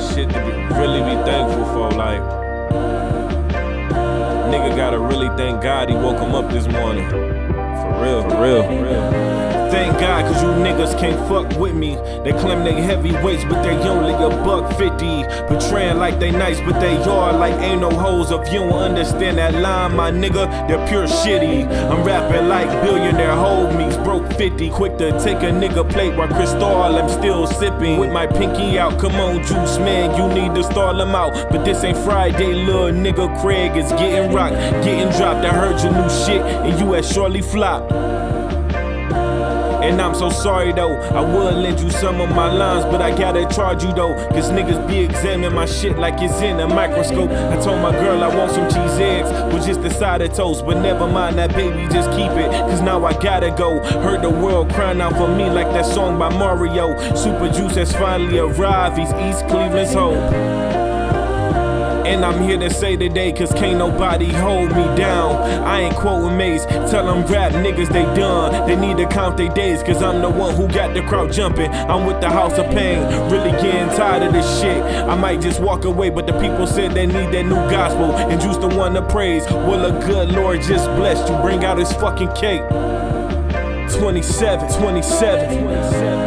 of shit to be really be thankful for. Like, nigga gotta really thank God he woke him up this morning. For real, for real, for real. Thank God, cause you niggas can't fuck with me. They claim they heavyweights, but they only a buck 50. Betraying like they nice, but they are like ain't no hoes. If you don't understand that line, my nigga, they're pure shitty. I'm rapping like billionaire homies, broke 50. Quick to take a nigga plate while Cristal, I'm still sipping. With my pinky out, come on, juice man, you need to stall them out. But this ain't Friday, little nigga. Craig is getting rocked, getting dropped. I heard your new shit, and you had surely flopped. And I'm so sorry though, I would lend you some of my lines, but I gotta charge you though. Cause niggas be examining my shit like it's in a microscope. I told my girl I want some cheese eggs with just a side of toast. But never mind that baby, just keep it. Cause now I gotta go. Heard the world crying out for me like that song by Mario. Super Juice has finally arrived, he's East Cleveland's hope. And I'm here to say today, cause can't nobody hold me down. I ain't quoting Mase, tell them rap niggas they done. They need to count their days, cause I'm the one who got the crowd jumping. I'm with the house of pain, really getting tired of this shit. I might just walk away, but the people said they need that new gospel. And Juice the one to praise. Well, a good Lord just blessed you, bring out his fucking cake. 27, 27, 27.